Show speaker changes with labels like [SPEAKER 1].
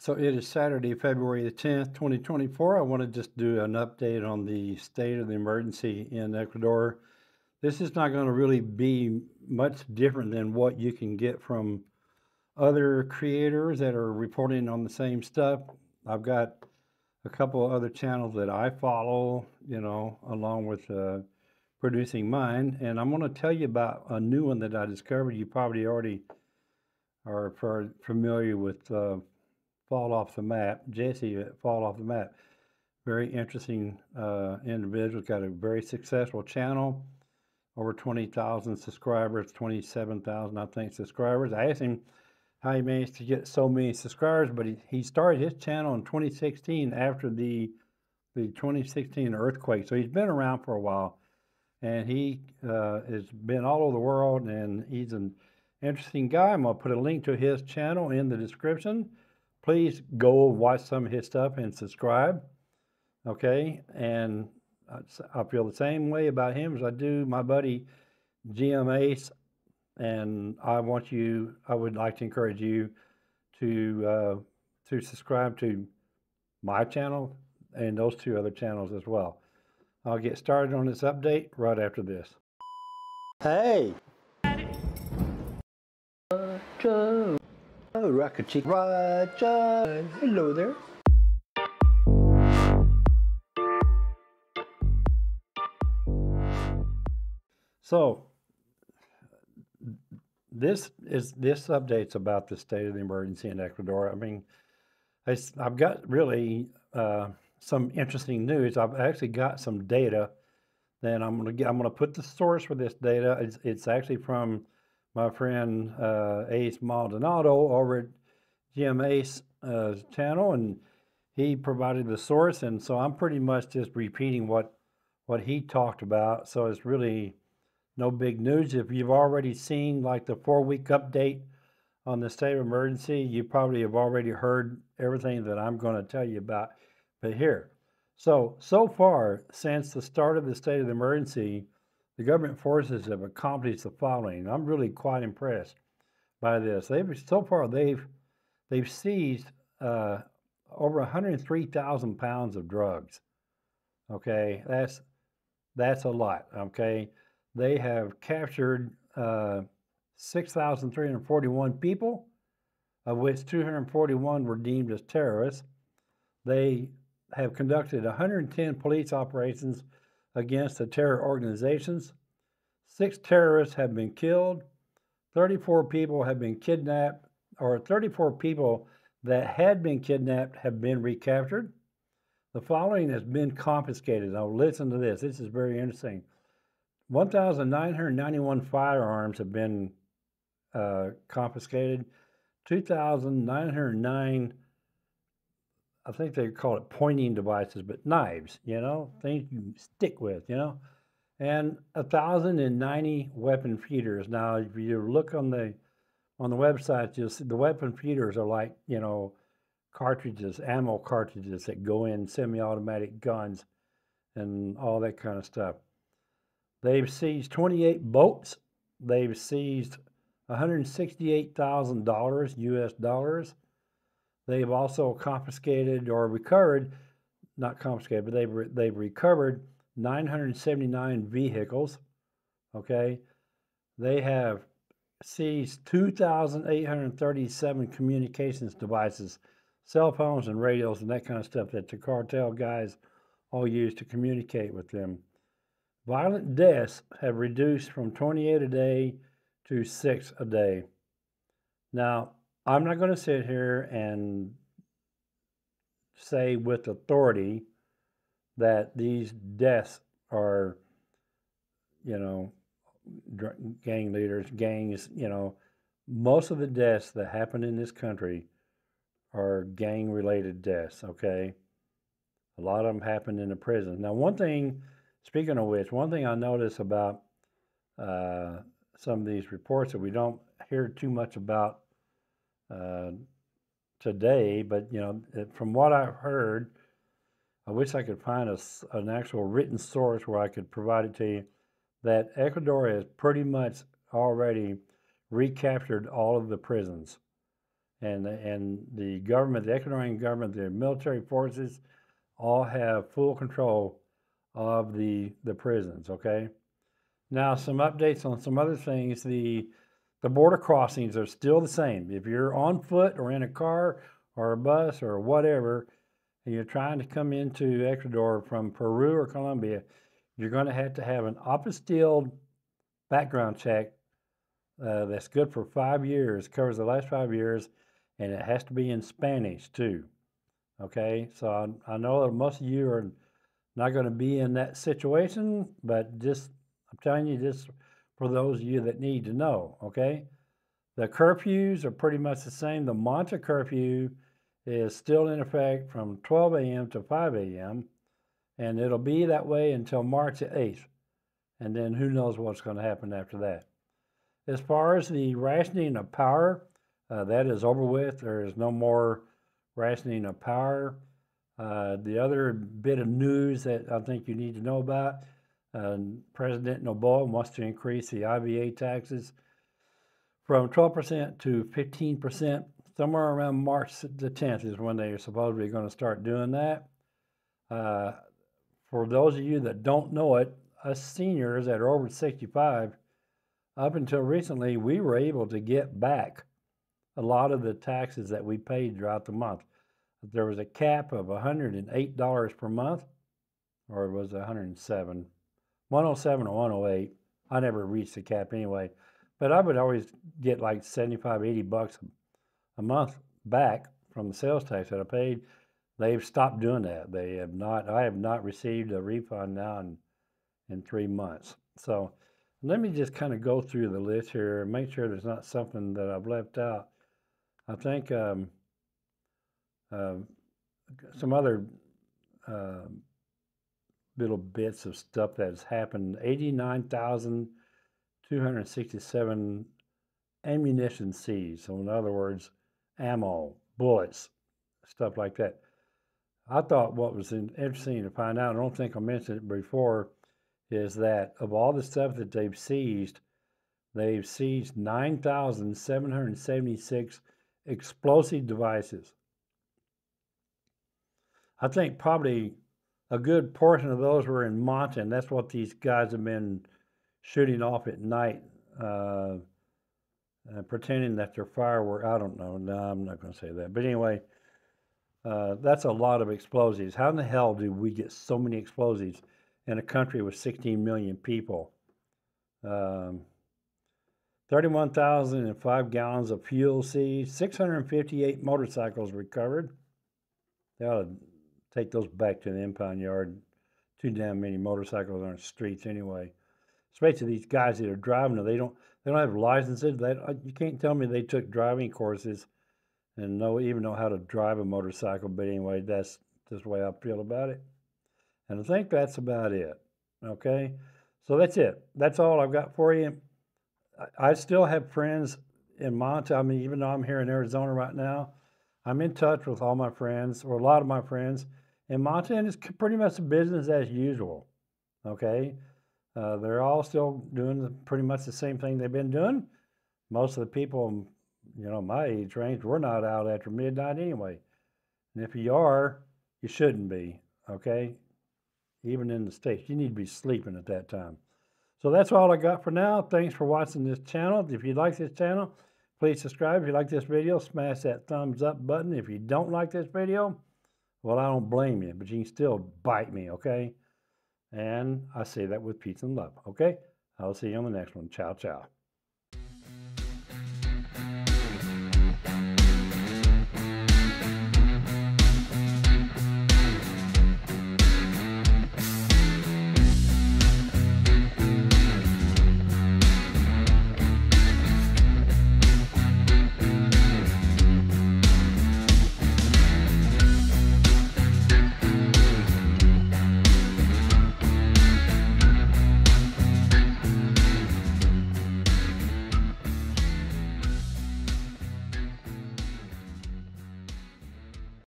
[SPEAKER 1] So it is Saturday, February the 10th, 2024. I want to just do an update on the state of the emergency in Ecuador. This is not going to really be much different than what you can get from other creators that are reporting on the same stuff. I've got a couple of other channels that I follow, you know, along with uh, producing mine. And I'm going to tell you about a new one that I discovered. You probably already are familiar with. Uh, fall off the map. Jesse fall off the map. Very interesting uh, individual. Got a very successful channel. Over 20,000 subscribers, 27,000 I think subscribers. I asked him how he managed to get so many subscribers, but he, he started his channel in 2016 after the the 2016 earthquake. So he's been around for a while, and he uh, has been all over the world, and he's an interesting guy. I'm gonna put a link to his channel in the description please go watch some of his stuff and subscribe. Okay, and I feel the same way about him as I do my buddy GM Ace, and I want you. I would like to encourage you to uh, to subscribe to my channel and those two other channels as well. I'll get started on this update right after this. Hey. Joe. Oh, Rocket Chick. Hello there. So, this is this update's about the state of the emergency in Ecuador. I mean, I, have got really uh, some interesting news. I've actually got some data. Then I'm gonna get, I'm gonna put the source for this data. It's, it's actually from my friend uh, Ace Maldonado over at GM Ace uh, channel, and he provided the source, and so I'm pretty much just repeating what what he talked about. So it's really no big news. If you've already seen like the four week update on the state of emergency, you probably have already heard everything that I'm going to tell you about. But here, so so far since the start of the state of the emergency the government forces have accomplished the following. I'm really quite impressed by this. They've so far they've they've seized uh, over 103,000 pounds of drugs. Okay, that's that's a lot. Okay, they have captured uh, 6,341 people, of which 241 were deemed as terrorists. They have conducted 110 police operations against the terror organizations. Six terrorists have been killed. 34 people have been kidnapped, or 34 people that had been kidnapped have been recaptured. The following has been confiscated. Now, listen to this. This is very interesting. 1,991 firearms have been uh, confiscated. 2,909 I think they call it pointing devices, but knives, you know, mm-hmm. things you stick with, you know, and a thousand and ninety weapon feeders. Now, if you look on the on the website, you'll see the weapon feeders are like you know cartridges, ammo cartridges that go in semi-automatic guns and all that kind of stuff. They've seized 28 boats. They've seized $168,000 US dollars. They've also confiscated or recovered, not confiscated, but they've, re- they've recovered 979 vehicles. Okay. They have seized 2,837 communications devices, cell phones and radios and that kind of stuff that the cartel guys all use to communicate with them. Violent deaths have reduced from 28 a day to six a day. Now, I'm not going to sit here and say with authority that these deaths are, you know, gang leaders, gangs, you know, most of the deaths that happen in this country are gang related deaths, okay? A lot of them happen in the prisons. Now, one thing, speaking of which, one thing I notice about uh, some of these reports that we don't hear too much about uh, today, but you know, from what I've heard, I wish I could find a, an actual written source where I could provide it to you. That Ecuador has pretty much already recaptured all of the prisons, and and the government, the Ecuadorian government, the military forces, all have full control of the the prisons. Okay. Now some updates on some other things. The the border crossings are still the same. If you're on foot or in a car or a bus or whatever, and you're trying to come into Ecuador from Peru or Colombia, you're going to have to have an apostilled background check uh, that's good for five years, covers the last five years, and it has to be in Spanish too. Okay, so I, I know that most of you are not going to be in that situation, but just I'm telling you this for those of you that need to know. Okay, the curfews are pretty much the same. The Manta curfew is still in effect from 12 a.m. to 5 a.m. and it'll be that way until March 8th, and then who knows what's going to happen after that. As far as the rationing of power, uh, that is over with. There is no more rationing of power. Uh, the other bit of news that I think you need to know about uh, President Noboa wants to increase the IVA taxes from 12% to 15%. Somewhere around March the 10th is when they are supposedly going to start doing that. Uh, for those of you that don't know it, us seniors that are over 65, up until recently, we were able to get back a lot of the taxes that we paid throughout the month. There was a cap of $108 per month, or it was 107, 107 or 108. I never reached the cap anyway, but I would always get like 75, 80 bucks a month back from the sales tax that I paid. They've stopped doing that. They have not. I have not received a refund now in in three months. So let me just kind of go through the list here and make sure there's not something that I've left out. I think um, uh, some other uh, little bits of stuff that has happened 89,267 ammunition seized. So, in other words, ammo, bullets, stuff like that. I thought what was interesting to find out, I don't think I mentioned it before, is that of all the stuff that they've seized, they've seized 9,776 explosive devices. I think probably a good portion of those were in Manta, and that's what these guys have been shooting off at night, uh, uh, pretending that they're fireworks. I don't know. No, I'm not going to say that. But anyway, uh, that's a lot of explosives. How in the hell do we get so many explosives in a country with 16 million people? Um, 31,005 gallons of fuel seized, 658 motorcycles recovered. They ought to take those back to the impound yard. Too damn many motorcycles on the streets anyway. Especially these guys that are driving them. They don't they don't have licenses. They, uh, you can't tell me they took driving courses and know even know how to drive a motorcycle. But anyway, that's just the way I feel about it. And I think that's about it. Okay, so that's it. That's all I've got for you. I still have friends in Manta. I mean, even though I'm here in Arizona right now, I'm in touch with all my friends, or a lot of my friends in Manta, it's pretty much business as usual. Okay, uh, they're all still doing pretty much the same thing they've been doing. Most of the people, you know, my age range, we're not out after midnight anyway. And if you are, you shouldn't be. Okay, even in the states, you need to be sleeping at that time. So that's all I got for now. Thanks for watching this channel. If you like this channel, please subscribe. If you like this video, smash that thumbs up button. If you don't like this video, well, I don't blame you, but you can still bite me, okay? And I say that with peace and love, okay? I'll see you on the next one. Ciao, ciao.